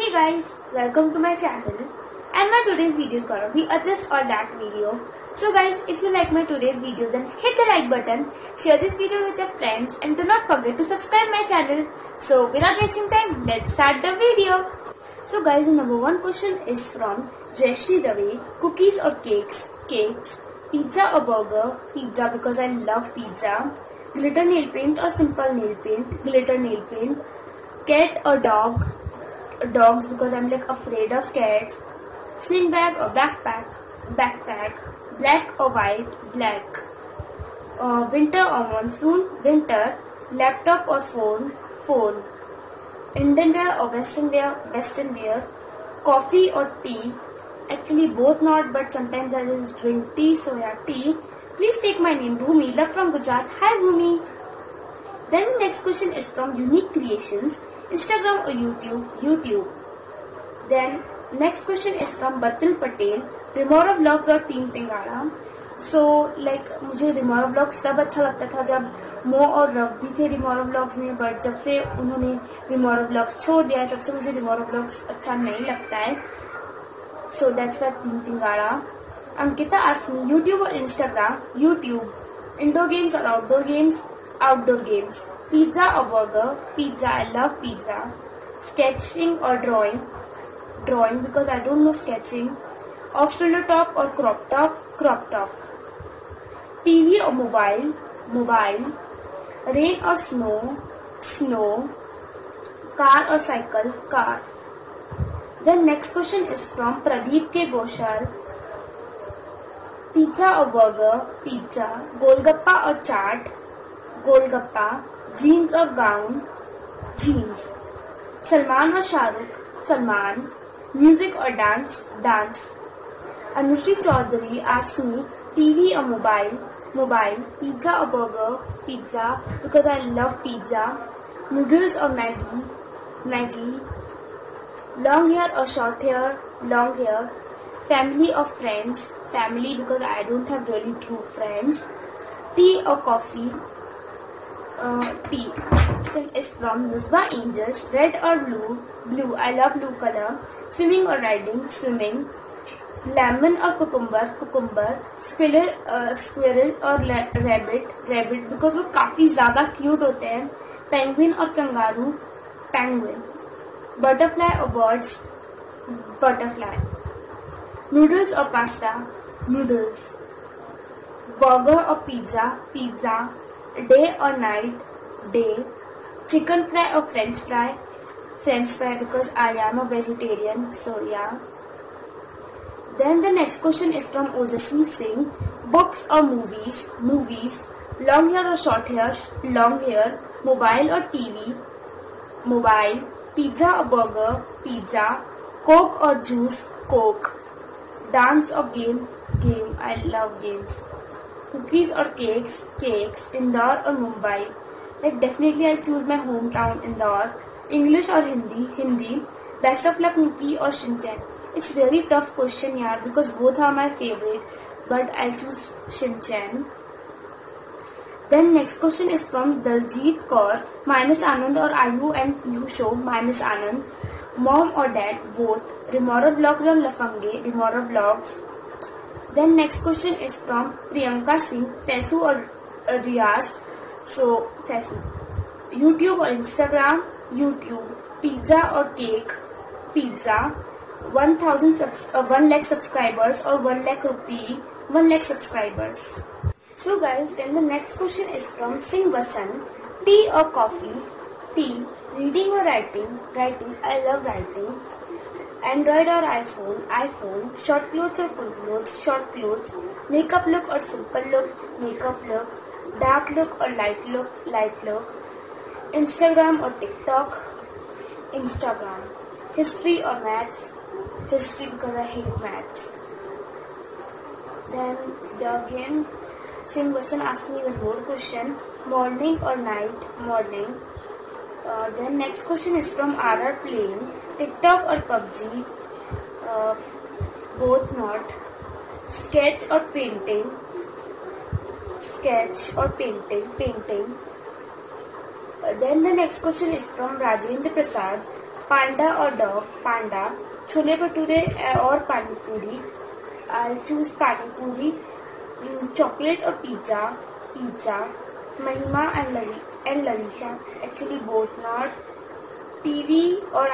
Hey guys, welcome to my channel and my today's video is gonna be a this or that video. So guys, if you like my today's video then hit the like button, share this video with your friends and do not forget to subscribe my channel. So without wasting time, let's start the video. So guys, the number one question is from Jayashri Dave, cookies or cakes? Cakes. Pizza or burger? Pizza because I love pizza. Glitter nail paint or simple nail paint? Glitter nail paint. Cat or dog? Dogs because I'm like afraid of cats. Sling bag or backpack? Backpack. Black or white? Black. Uh, winter or monsoon? Winter. Laptop or phone? Phone. Indian wear or western wear? Western wear. Coffee or tea? Actually both not but sometimes I just drink tea so yeah tea. Please take my name Bhumi, love from Gujarat. Hi Bhumi. Then the next question is from Unique Creations, Instagram or YouTube? YouTube. Then next question is from Batul Patel, Remora Vlogs और तीन तिंगाड़ा so like मुझे रिमोरा blogs तब अच्छा लगता था जब मो और रव भी थे रिमोरा ब्लॉग्स में बट जब से उन्होंने रिमोरा ब्लॉग्स छोड़ दिया तब से मुझे रिमोरा ब्लॉग्स अच्छा नहीं लगता है. सो दैट्स वाई तीन तिंगाड़ा अंकिता आसमी यूट्यूब और इंस्टाग्राम यूट्यूब इंडोर गेम्स और outdoor games outdoor games pizza or burger, pizza, I love pizza, sketching or drawing, drawing because I don't know sketching, australia top or crop top, crop top, TV or mobile, mobile, rain or snow, snow, car or cycle, car. the next question is from Pradeep K. Goshal. Pizza or burger, pizza, golgappa or chaat, golgappa jeans or gown, jeans. Salman or Shahrukh, Salman. Music or dance, dance. Anushri Chaudhary asked me TV or mobile, mobile. Pizza or burger, pizza because I love pizza. Noodles or Maggi, Maggi. Long hair or short hair, long hair. Family or friends, family because I don't have really true friends. Tea or coffee, uh, tea question is from Nusba Angels red or blue blue I love blue color swimming or riding swimming lemon or cucumber cucumber squirrel uh, squirrel or rabbit rabbit because वो काफ़ी ज़्यादा cute होते हैं penguin और kangaroo penguin butterfly or birds butterfly noodles or pasta noodles burger or pizza pizza day or night day chicken fry or french fry? French fry because i am a vegetarian so yeah. Then the next question is from ojasvi singh. Books or movies? Movies. Long hair or short hair? Long hair. Mobile or tv mobile. Pizza or burger? Pizza. Coke or juice? Coke. Dance or game? Game. I love games cookies or cakes cakes indore or mumbai. Like definitely i choose my hometown indore. English or hindi hindi. Best of luck Nikki or shinchan it's really tough question yeah because both are my favorite but i'll choose shinchan then next question is from Daljit Kaur. Minus Anand or Ayu and you show minus Anand. Mom or dad both. Remora blogs or lafange remora vlogs then next question is from priyanka singh fesu or uh, riyaz so fesu youtube or instagram youtube pizza or cake pizza 1000 subs uh, 1 lakh subscribers or 1 lakh rupee 1 lakh subscribers so guys then the next question is from singh vasan tea or coffee tea Reading or writing? Writing. I love writing. Android or iPhone? iPhone. Short clothes or full clothes? Short clothes. Makeup look or simple look? Makeup look. Dark look or light look? Light look. Instagram or TikTok? Instagram. History or maths? History because I hate maths. Then the again same Vasan asked me one more question. Morning or night? Morning. Uh, then next question is from RR Plain. TikTok और PUBG both not sketch और painting sketch और painting painting then the next question is from Rajendra Prasad panda और dog panda chole bhature और panipuri I choose panipuri chocolate और pizza pizza Mahima and and Lalisha actually both not TV और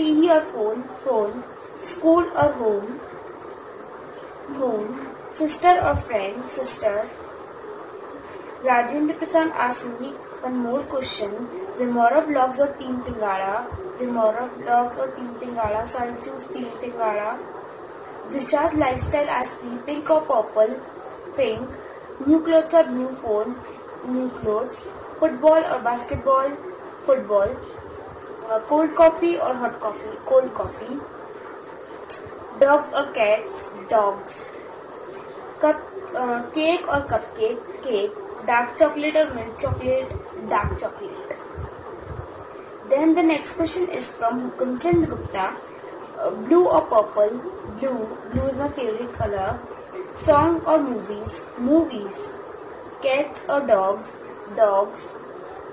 TV or phone? Phone. School or home? Home. Sister or friend? Sister. Rajendra Prasad asked me one more question. Remora vlogs or Team Tingala? Remora vlogs or Team Tingala? So I'll choose Team Tingala. Visha's lifestyle asked me pink or purple? Pink. New clothes or new phone? New clothes. Football or basketball? Football. Uh, cold coffee or hot coffee? Cold coffee. Dogs or cats? Dogs. Cup, uh, cake or cupcake? Cake. Dark chocolate or milk chocolate? Dark chocolate. Then the next question is from Hukumchand Gupta. Uh, blue or purple? Blue. Blue is my favorite color. Song or movies? Movies. Cats or dogs? Dogs.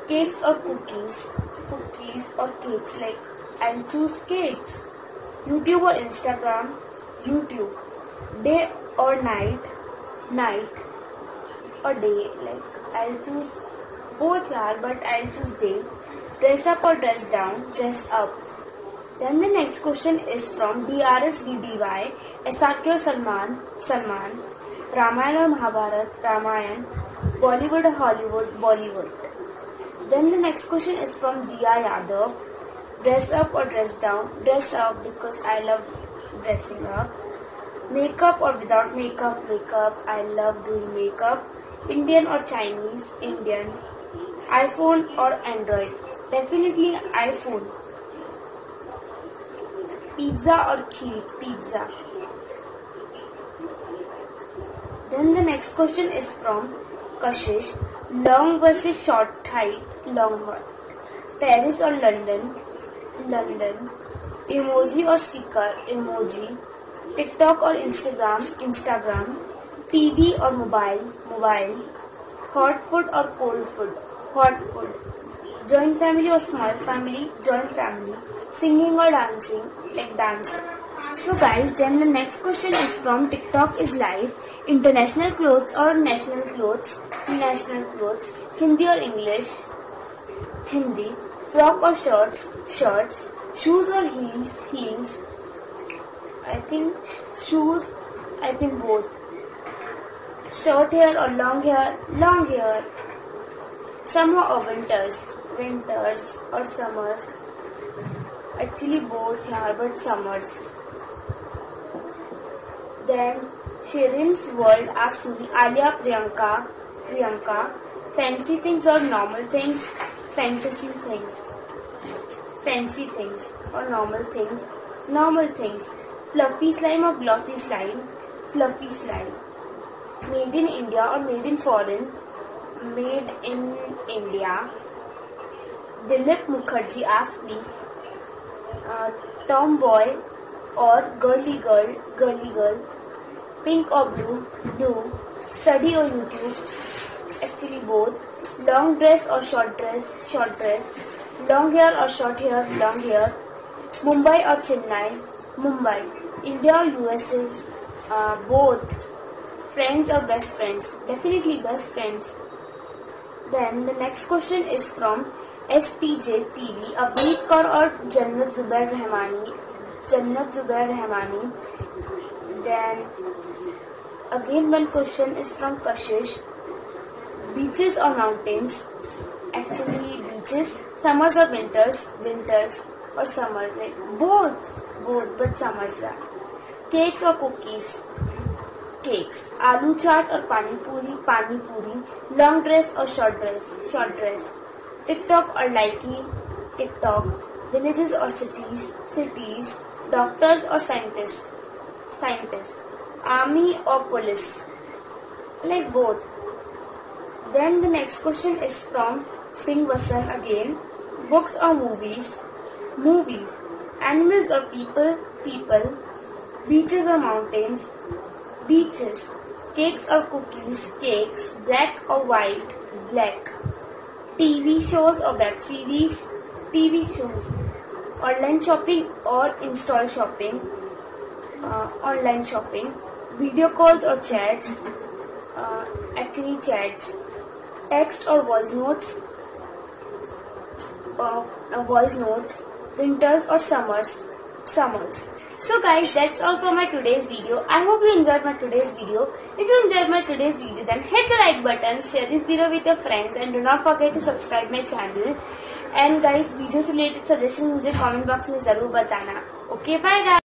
Cakes or cookies? Cookies or cakes like I'll choose cakes. YouTube or Instagram? YouTube. Day or night? Night. Or day. Like I'll choose both are but I'll choose day. Dress up or dress down? Dress up. Then the next question is from DRSDDY. SRK or Salman? Salman. Ramayana or Mahabharat? Ramayan. Bollywood or Hollywood? Bollywood. Then the next question is from Diya Yadav. Dress up or dress down? Dress up because I love dressing up. Makeup or without makeup? Makeup. I love doing makeup. Indian or Chinese? Indian. iPhone or Android? Definitely iPhone. Pizza or kheer? Pizza. Then the next question is from Kashish. Long versus short height. Long height. Paris or London? London. Emoji or sticker? Emoji. TikTok or Instagram? Instagram. TV or mobile? Mobile. Hot food or cold food? Hot food. Joint family or small family? Joint family. Singing or dancing? Like dancing. So guys, then the next question is from TikTok is live. International clothes or national clothes? National clothes. Hindi or English? Hindi. Frock or shorts? Shorts. Shoes or heels? Heels. I think shoes. I think both. Short hair or long hair? Long hair. Summer or winters? Winters or summers? Actually both here, but summers. Then Shirin's world asks me, Alia Priyanka, Priyanka, fancy things or normal things? Fantasy things. Fancy things or normal things? Normal things. Fluffy slime or glossy slime? Fluffy slime. Made in India or made in foreign? Made in India. Dilip Mukherjee asked me, uh, tomboy or girly girl, girly girl, pink or blue, blue, study or YouTube, actually both, long dress or short dress, short dress, long hair or short hair, long hair, Mumbai or Chennai, Mumbai, India or USA, uh, both, friends or best friends, definitely best friends. Then the next question is from SPJ TV, Avneet Kaur or Jannat Zubair Rahmani, Jannat Zubair Rahmani. Then again one question is from Kashish, beaches or mountains? Actually beaches, summers or winters, winters or summers, like both, both, but summers are. Cakes or cookies? Cakes. Aloo chaat or pani puri? Pani puri. Long dress or short dress? Short dress. TikTok or Likee? TikTok. Villages or cities? Cities. Doctors or scientists? Scientists. Army or police? Like both. Then the next question is from Singh Vasan again. Books or movies? Movies. Animals or people? People. Beaches or mountains? Beaches. Cakes or cookies? Cakes. Black or white? Black. TV shows or web series? TV shows. Online shopping or install shopping? Uh, online shopping. Video calls or chats? Uh, actually chats actually chats text और voice notes voice notes winters or summers summers so guys that's all for my today's video i hope you enjoyed my today's video if you enjoyed my today's video then hit the like button share this video with your friends and do not forget to subscribe my channel and guys video से related suggestion मुझे comment box में ज़रूर बताना okay bye guys